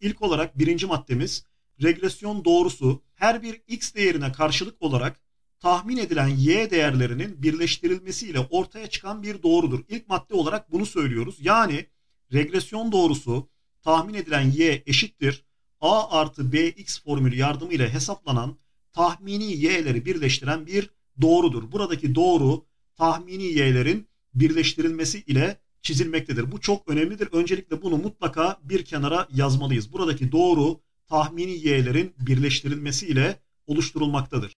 İlk olarak birinci maddemiz regresyon doğrusu her bir x değerine karşılık olarak tahmin edilen y değerlerinin birleştirilmesiyle ortaya çıkan bir doğrudur. İlk madde olarak bunu söylüyoruz. Yani regresyon doğrusu tahmin edilen y eşittir a artı bx formülü yardımıyla hesaplanan tahmini y'leri birleştiren bir doğrudur. Buradaki doğru tahmini y'lerin birleştirilmesi ile çizilmektedir. Bu çok önemlidir. Öncelikle bunu mutlaka bir kenara yazmalıyız. Buradaki doğru tahmini y'lerin birleştirilmesi ile oluşturulmaktadır.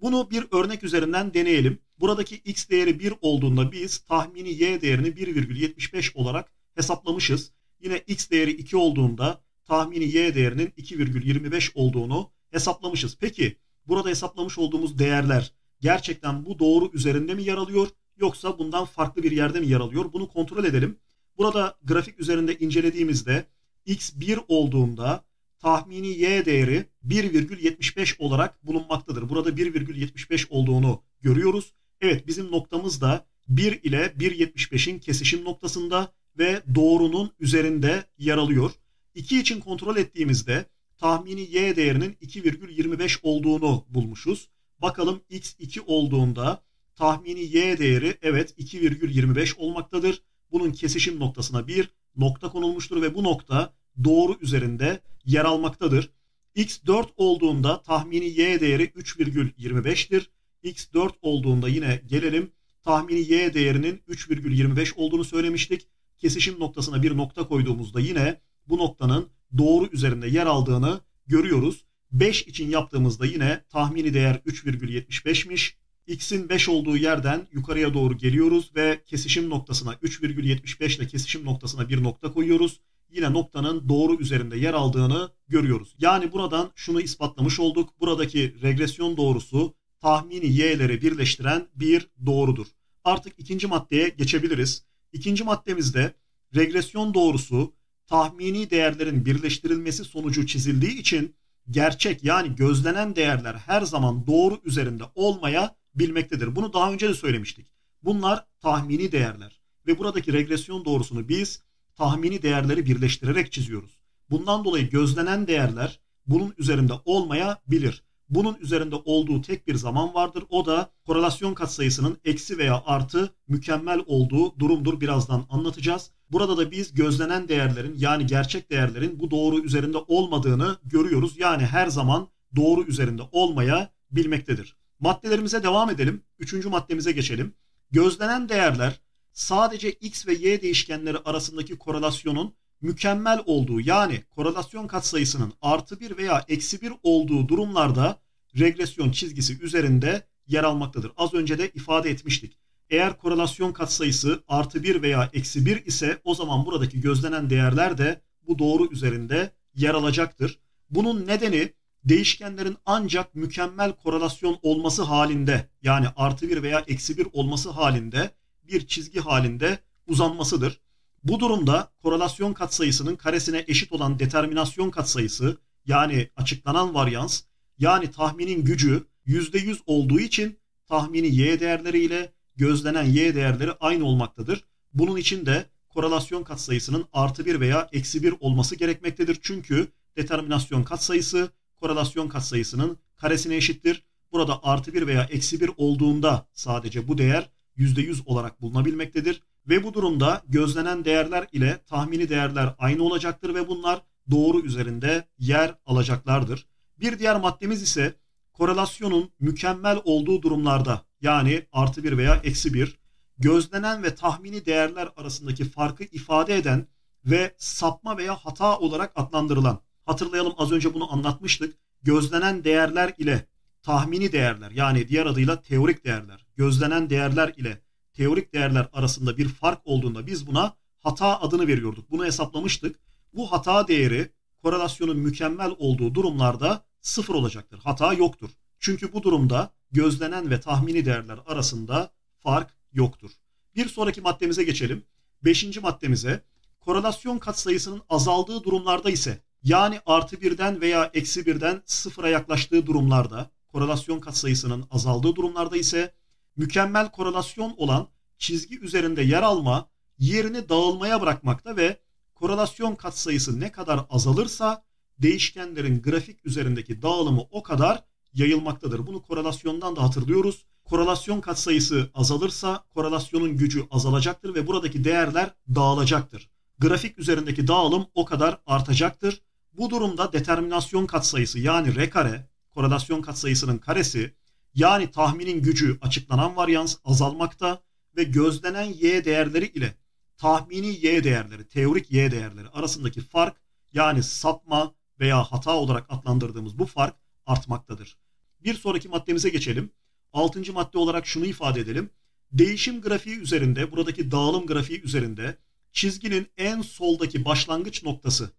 Bunu bir örnek üzerinden deneyelim. Buradaki x değeri 1 olduğunda biz tahmini y değerini 1,75 olarak hesaplamışız. Yine x değeri 2 olduğunda tahmini y değerinin 2,25 olduğunu hesaplamışız. Peki burada hesaplamış olduğumuz değerler gerçekten bu doğru üzerinde mi yer alıyor yoksa bundan farklı bir yerde mi yer alıyor? Bunu kontrol edelim. Burada grafik üzerinde incelediğimizde x 1 olduğunda tahmini y değeri 1,75 olarak bulunmaktadır. Burada 1,75 olduğunu görüyoruz. Evet bizim noktamız da 1 ile 1.75'in kesişim noktasında ve doğrunun üzerinde yer alıyor. 2 için kontrol ettiğimizde tahmini y değerinin 2,25 olduğunu bulmuşuz. Bakalım x2 olduğunda tahmini y değeri evet 2,25 olmaktadır. Bunun kesişim noktasına bir nokta konulmuştur ve bu nokta doğru üzerinde yer almaktadır. x4 olduğunda tahmini y değeri 3,25'tir. x4 olduğunda yine gelelim tahmini y değerinin 3,25 olduğunu söylemiştik. Kesişim noktasına bir nokta koyduğumuzda yine bu noktanın doğru üzerinde yer aldığını görüyoruz. 5 için yaptığımızda yine tahmini değer 3,75'miş. X'in 5 olduğu yerden yukarıya doğru geliyoruz ve kesişim noktasına 3,75 ile kesişim noktasına bir nokta koyuyoruz. Yine noktanın doğru üzerinde yer aldığını görüyoruz. Yani buradan şunu ispatlamış olduk. Buradaki regresyon doğrusu tahmini y'leri birleştiren bir doğrudur. Artık ikinci maddeye geçebiliriz. İkinci maddemizde regresyon doğrusu tahmini değerlerin birleştirilmesi sonucu çizildiği için gerçek yani gözlenen değerler her zaman doğru üzerinde olmaya bilmektedir. Bunu daha önce de söylemiştik. Bunlar tahmini değerler ve buradaki regresyon doğrusunu biz tahmini değerleri birleştirerek çiziyoruz. Bundan dolayı gözlenen değerler bunun üzerinde olmayabilir. Bunun üzerinde olduğu tek bir zaman vardır. O da korelasyon katsayısının eksi veya artı mükemmel olduğu durumdur. Birazdan anlatacağız. Burada da biz gözlenen değerlerin yani gerçek değerlerin bu doğru üzerinde olmadığını görüyoruz. Yani her zaman doğru üzerinde olmaya bilmektedir. Maddelerimize devam edelim. Üçüncü maddemize geçelim. Gözlenen değerler sadece x ve y değişkenleri arasındaki korelasyonun mükemmel olduğu yani korelasyon katsayısının artı bir veya eksi bir olduğu durumlarda regresyon çizgisi üzerinde yer almaktadır. Az önce de ifade etmiştik. Eğer korelasyon katsayısı artı bir veya eksi bir ise o zaman buradaki gözlenen değerler de bu doğru üzerinde yer alacaktır. Bunun nedeni değişkenlerin ancak mükemmel korelasyon olması halinde yani artı bir veya eksi bir olması halinde bir çizgi halinde uzanmasıdır. Bu durumda korelasyon katsayısının karesine eşit olan determinasyon katsayısı yani açıklanan varyans yani tahminin gücü %100 olduğu için tahmini y değerleri ile gözlenen y değerleri aynı olmaktadır. Bunun için de korelasyon katsayısının artı 1 veya eksi 1 olması gerekmektedir. Çünkü determinasyon katsayısı korelasyon katsayısının karesine eşittir. Burada artı 1 veya eksi 1 olduğunda sadece bu değer %100 olarak bulunabilmektedir. Ve bu durumda gözlenen değerler ile tahmini değerler aynı olacaktır ve bunlar doğru üzerinde yer alacaklardır. Bir diğer maddemiz ise korelasyonun mükemmel olduğu durumlarda yani artı 1 veya eksi 1 gözlenen ve tahmini değerler arasındaki farkı ifade eden ve sapma veya hata olarak adlandırılan. Hatırlayalım az önce bunu anlatmıştık. Gözlenen değerler ile tahmini değerler yani diğer adıyla teorik değerler, gözlenen değerler ile teorik değerler arasında bir fark olduğunda biz buna hata adını veriyorduk. Bunu hesaplamıştık. Bu hata değeri korelasyonun mükemmel olduğu durumlarda sıfır olacaktır. Hata yoktur. Çünkü bu durumda gözlenen ve tahmini değerler arasında fark yoktur. Bir sonraki maddemize geçelim. Beşinci maddemize korelasyon katsayısının azaldığı durumlarda ise yani artı birden veya eksi birden sıfıra yaklaştığı durumlarda korelasyon katsayısının azaldığı durumlarda ise mükemmel korelasyon olan çizgi üzerinde yer alma yerini dağılmaya bırakmakta ve korelasyon katsayısı ne kadar azalırsa değişkenlerin grafik üzerindeki dağılımı o kadar yayılmaktadır. Bunu korelasyondan da hatırlıyoruz. Korelasyon katsayısı azalırsa korelasyonun gücü azalacaktır ve buradaki değerler dağılacaktır. Grafik üzerindeki dağılım o kadar artacaktır. Bu durumda determinasyon katsayısı yani R kare, korelasyon katsayısının karesi yani tahminin gücü açıklanan varyans azalmakta ve gözlenen y değerleri ile tahmini y değerleri, teorik y değerleri arasındaki fark yani sapma veya hata olarak adlandırdığımız bu fark artmaktadır. Bir sonraki maddemize geçelim. Altıncı madde olarak şunu ifade edelim. Değişim grafiği üzerinde, buradaki dağılım grafiği üzerinde çizginin en soldaki başlangıç noktası,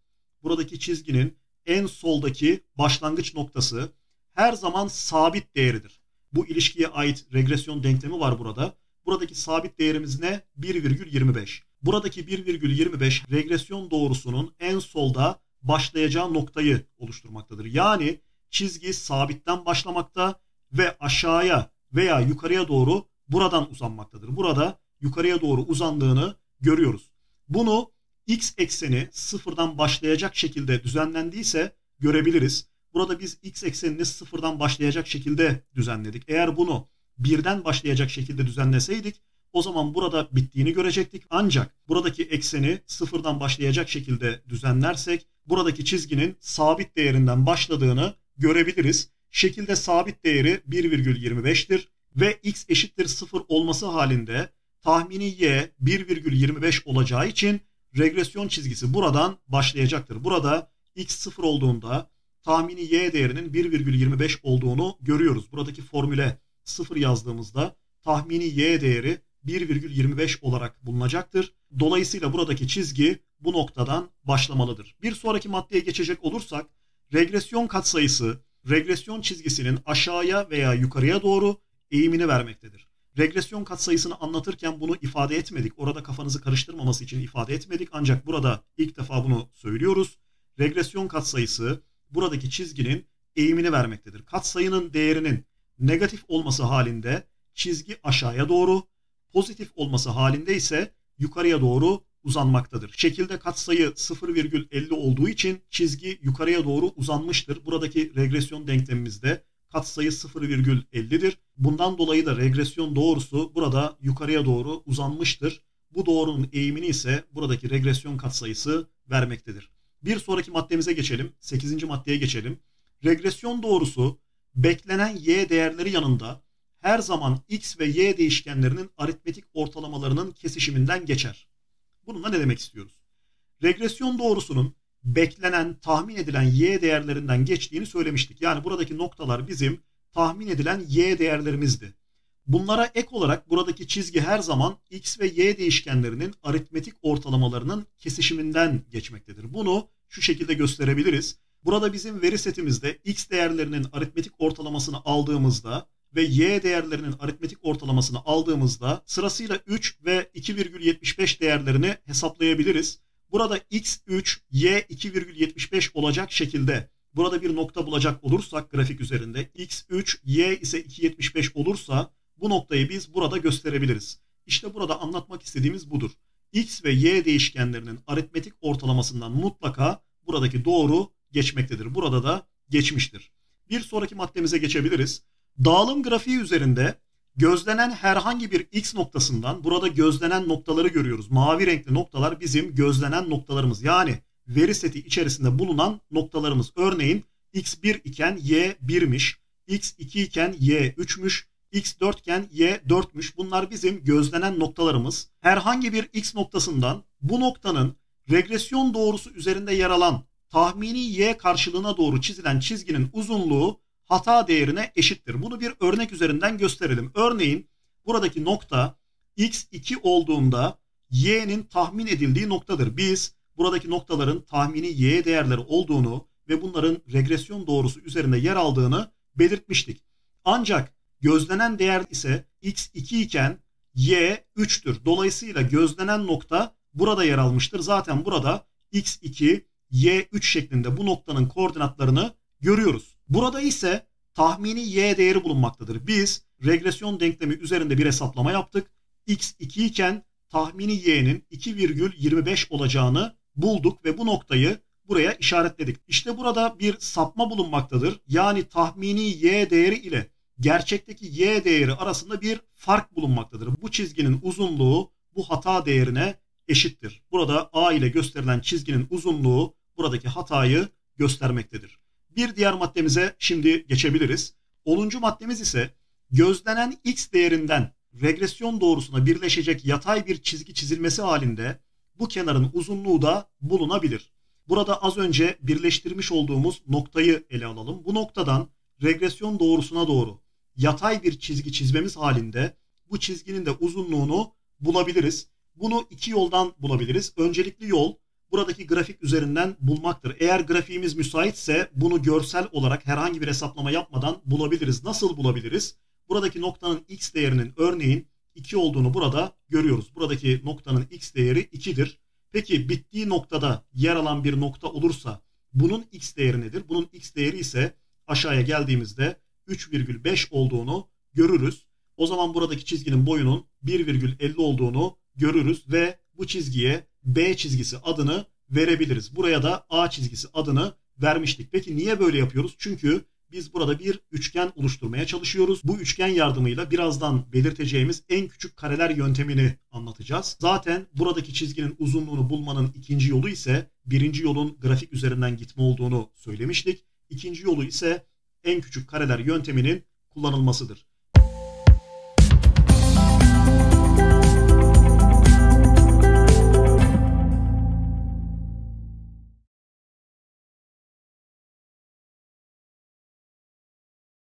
buradaki çizginin en soldaki başlangıç noktası her zaman sabit değeridir. Bu ilişkiye ait regresyon denklemi var burada. Buradaki sabit değerimiz ne? 1,25. Buradaki 1,25 regresyon doğrusunun en solda başlayacağı noktayı oluşturmaktadır. Yani çizgi sabitten başlamakta ve aşağıya veya yukarıya doğru buradan uzanmaktadır. Burada yukarıya doğru uzandığını görüyoruz. Bunu x ekseni sıfırdan başlayacak şekilde düzenlendiyse görebiliriz. Burada biz x eksenini sıfırdan başlayacak şekilde düzenledik. Eğer bunu birden başlayacak şekilde düzenleseydik o zaman burada bittiğini görecektik. Ancak buradaki ekseni sıfırdan başlayacak şekilde düzenlersek buradaki çizginin sabit değerinden başladığını görebiliriz. Şekilde sabit değeri 1,25'tir ve x eşittir 0 olması halinde tahmini y 1,25 olacağı için regresyon çizgisi buradan başlayacaktır. Burada x 0 olduğunda tahmini y değerinin 1,25 olduğunu görüyoruz. Buradaki formüle 0 yazdığımızda tahmini y değeri 1,25 olarak bulunacaktır. Dolayısıyla buradaki çizgi bu noktadan başlamalıdır. Bir sonraki maddeye geçecek olursak regresyon katsayısı regresyon çizgisinin aşağıya veya yukarıya doğru eğimini vermektedir. Regresyon katsayısını anlatırken bunu ifade etmedik. Orada kafanızı karıştırmaması için ifade etmedik. Ancak burada ilk defa bunu söylüyoruz. Regresyon katsayısı buradaki çizginin eğimini vermektedir. Katsayının değerinin negatif olması halinde çizgi aşağıya doğru, pozitif olması halinde ise yukarıya doğru uzanmaktadır. Şekilde katsayı 0,50 olduğu için çizgi yukarıya doğru uzanmıştır. Buradaki regresyon denklemimizde katsayı 0,50'dir. Bundan dolayı da regresyon doğrusu burada yukarıya doğru uzanmıştır. Bu doğrunun eğimini ise buradaki regresyon katsayısı vermektedir. Bir sonraki maddemize geçelim. 8. maddeye geçelim. Regresyon doğrusu beklenen y değerleri yanında her zaman x ve y değişkenlerinin aritmetik ortalamalarının kesişiminden geçer. Bununla ne demek istiyoruz? Regresyon doğrusunun beklenen, tahmin edilen y değerlerinden geçtiğini söylemiştik. Yani buradaki noktalar bizim tahmin edilen y değerlerimizdi. Bunlara ek olarak buradaki çizgi her zaman x ve y değişkenlerinin aritmetik ortalamalarının kesişiminden geçmektedir. Bunu şu şekilde gösterebiliriz. Burada bizim veri setimizde x değerlerinin aritmetik ortalamasını aldığımızda ve y değerlerinin aritmetik ortalamasını aldığımızda sırasıyla 3 ve 2,75 değerlerini hesaplayabiliriz. Burada x3, y 2,75 olacak şekilde burada bir nokta bulacak olursak grafik üzerinde x3, y ise 2,75 olursa bu noktayı biz burada gösterebiliriz. İşte burada anlatmak istediğimiz budur. x ve y değişkenlerinin aritmetik ortalamasından mutlaka buradaki doğru geçmektedir. Burada da geçmiştir. Bir sonraki maddemize geçebiliriz. Dağılım grafiği üzerinde gözlenen herhangi bir x noktasından burada gözlenen noktaları görüyoruz. Mavi renkli noktalar bizim gözlenen noktalarımız. Yani veri seti içerisinde bulunan noktalarımız. Örneğin x1 iken y 1'miş, x2 iken y 3'müş, x4 iken y 4'müş. Bunlar bizim gözlenen noktalarımız. Herhangi bir x noktasından bu noktanın regresyon doğrusu üzerinde yer alan tahmini y karşılığına doğru çizilen çizginin uzunluğu hata değerine eşittir. Bunu bir örnek üzerinden gösterelim. Örneğin buradaki nokta x2 olduğunda y'nin tahmin edildiği noktadır. Biz buradaki noktaların tahmini y değerleri olduğunu ve bunların regresyon doğrusu üzerinde yer aldığını belirtmiştik. Ancak gözlenen değer ise x2 iken y 3'tür. Dolayısıyla gözlenen nokta burada yer almıştır. Zaten burada x2, y3 şeklinde bu noktanın koordinatlarını görüyoruz. Burada ise tahmini y değeri bulunmaktadır. Biz regresyon denklemi üzerinde bir hesaplama yaptık. x2 iken tahmini y'nin 2,25 olacağını bulduk ve bu noktayı buraya işaretledik. İşte burada bir sapma bulunmaktadır. Yani tahmini y değeri ile gerçekteki y değeri arasında bir fark bulunmaktadır. Bu çizginin uzunluğu bu hata değerine eşittir. Burada a ile gösterilen çizginin uzunluğu buradaki hatayı göstermektedir. Bir diğer maddemize şimdi geçebiliriz. 10. maddemiz ise gözlenen x değerinden regresyon doğrusuna birleşecek yatay bir çizgi çizilmesi halinde bu kenarın uzunluğu da bulunabilir. Burada az önce birleştirmiş olduğumuz noktayı ele alalım. Bu noktadan regresyon doğrusuna doğru yatay bir çizgi çizmemiz halinde bu çizginin de uzunluğunu bulabiliriz. Bunu iki yoldan bulabiliriz. Öncelikli yol buradaki grafik üzerinden bulmaktır. Eğer grafiğimiz müsaitse bunu görsel olarak herhangi bir hesaplama yapmadan bulabiliriz. Nasıl bulabiliriz? Buradaki noktanın x değerinin örneğin 2 olduğunu burada görüyoruz. Buradaki noktanın x değeri 2'dir. Peki bittiği noktada yer alan bir nokta olursa bunun x değeri nedir? Bunun x değeri ise aşağıya geldiğimizde 3,5 olduğunu görürüz. O zaman buradaki çizginin boyunun 1,50 olduğunu görürüz ve bu çizgiye B çizgisi adını verebiliriz. Buraya da A çizgisi adını vermiştik. Peki niye böyle yapıyoruz? Çünkü biz burada bir üçgen oluşturmaya çalışıyoruz. Bu üçgen yardımıyla birazdan belirteceğimiz en küçük kareler yöntemini anlatacağız. Zaten buradaki çizginin uzunluğunu bulmanın ikinci yolu ise birinci yolun grafik üzerinden gitme olduğunu söylemiştik. İkinci yolu ise en küçük kareler yönteminin kullanılmasıdır.